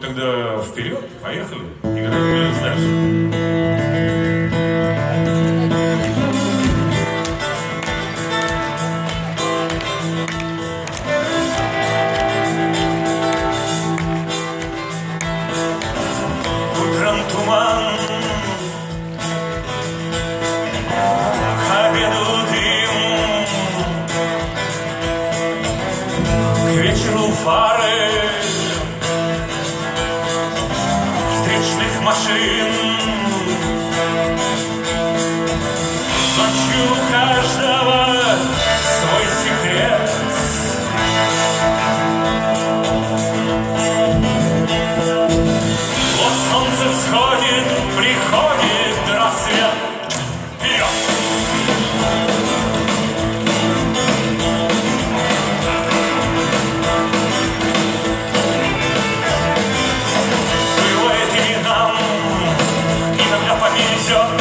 тогда вперед, поехали. Играть дальше. Вечеру фары машин. Ночью каждого Georgia.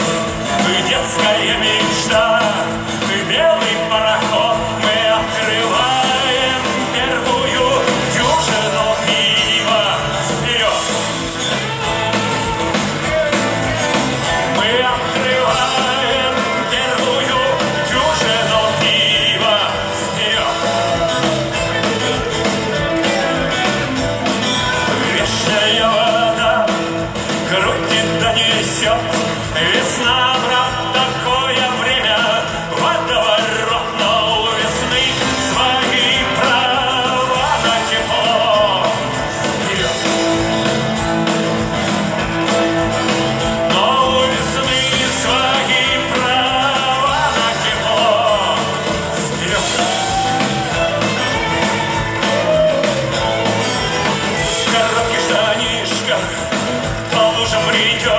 Tony Jones.